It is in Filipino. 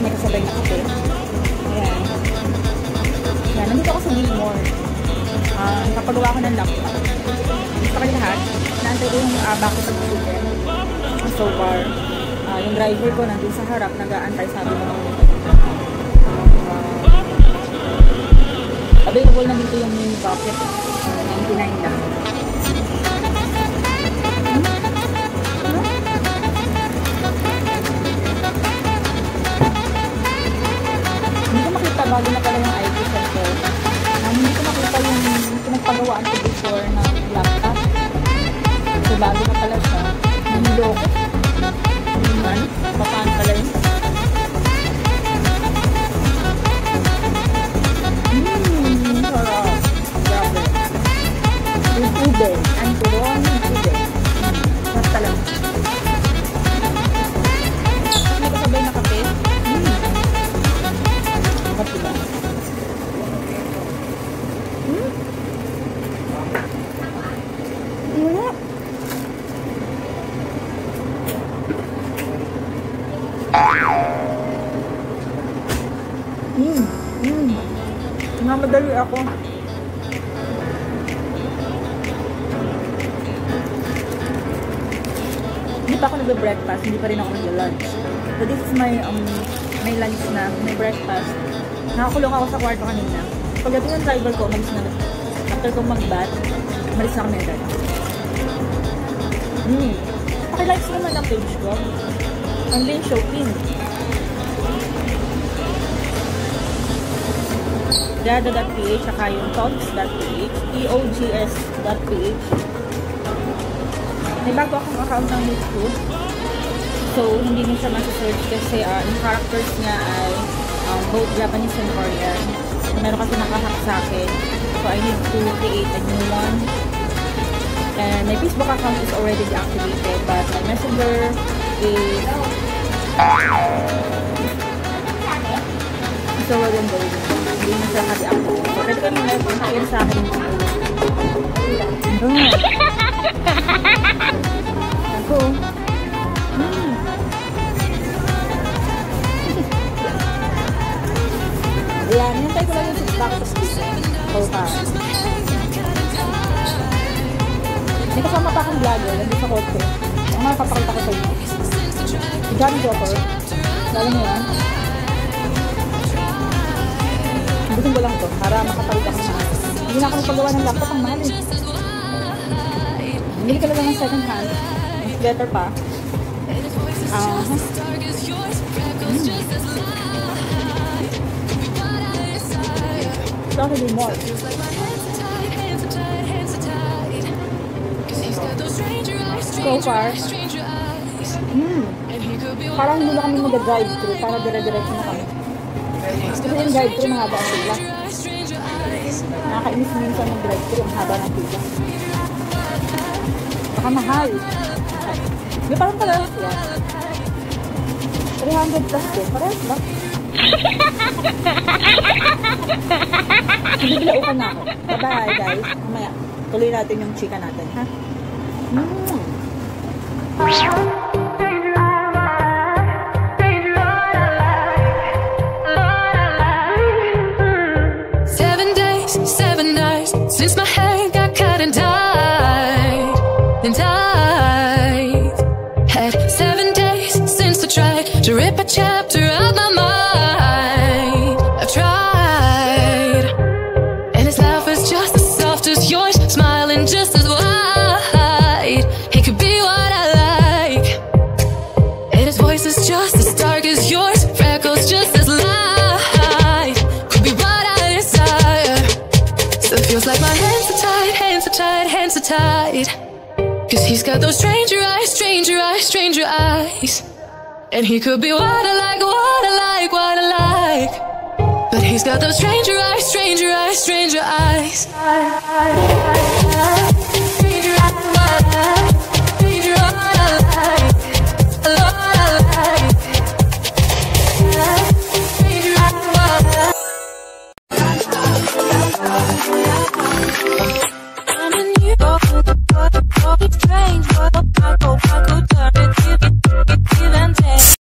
May kasabay na kape. Ayan. Ayan, nandito ako sa Gilmore. Ah, nakapagawa ko ng laptop. Gusto kayo lahat. Ko yung uh, back sa student. So far, ah, yung driver ko nandun sa harap, nag-aantay sabi mo. Uh, available na dito yung mini bucket. 99 lang. Bago na pala yung IT center. Um, hindi ko makita yung pinagpagawaan ko before ng laptop. So bago na pala siya. Naniloko. Naman, papaano pala yung Mmm, sarap. Grabe. Yung ube. Hmm. Hmm. Namadali ako. Hindi pa ako nagbe-breakfast, hindi pa rin ako nag-lunch. So this is my um my lunch na, my breakfast. Nakakulong ako sa kwarto kanina. Pagdating ng driver ko, umalis na. After kong mag-bath, umalis na kami agad. Hmm. Pakilikes naman ang page ko. Ang Lin Shopping. dada.ph saka yung togs.ph may bago akong account ng YouTube. So hindi mo siya masa-search kasi uh, yung characters niya ay um, both Japanese and Korean. Meron kasi nakahack sa akin. So I need to create a new one. And my Facebook account is already deactivated but my messenger is so hindi mo siya ma-deactivate so pwede kayo mag-share sa akin. Ako. Hmm. Ayan, hintay ko lang yung dito. So far. May kasama pa akong vlogger, nandito sa kotse. Ang mga papakita ko sa inyo. Johnny Jopper. Lalo mo yan. Gusto ko lang to para makapalit ako akin. Hindi na ako nagpagawa ng laptop ang eh. Bili ka lang ng second hand. Mas better pa. Ah. Uh, Probably more. So far, hmm, parang hindi na kami mag-drive-thru para dire-diretso na kami. Kasi yung drive-thru mahaba ang pila. Nakakainis minsan ng drive-thru ang haba ng pila. Baka mahal. Di parang parehas yan. 300 plus din. Parehas ba? Bibigla na ako. Bye-bye guys. Mamaya, tuloy natin yung chika natin, ha? Mm. To rip a chapter out my mind. I've tried, and his laugh was just as soft as yours, smiling just as wide. He could be what I like. And his voice is just as dark as yours, freckles just as light. Could be what I desire. Still feels like my hands are tied, hands are tied, hands are tied. Cause he's got those stranger eyes, stranger eyes, stranger eyes. And he could be what I like, what I like, what I like. But he's got those stranger eyes, stranger eyes, stranger eyes. Stranger eyes, I like. I'm strange,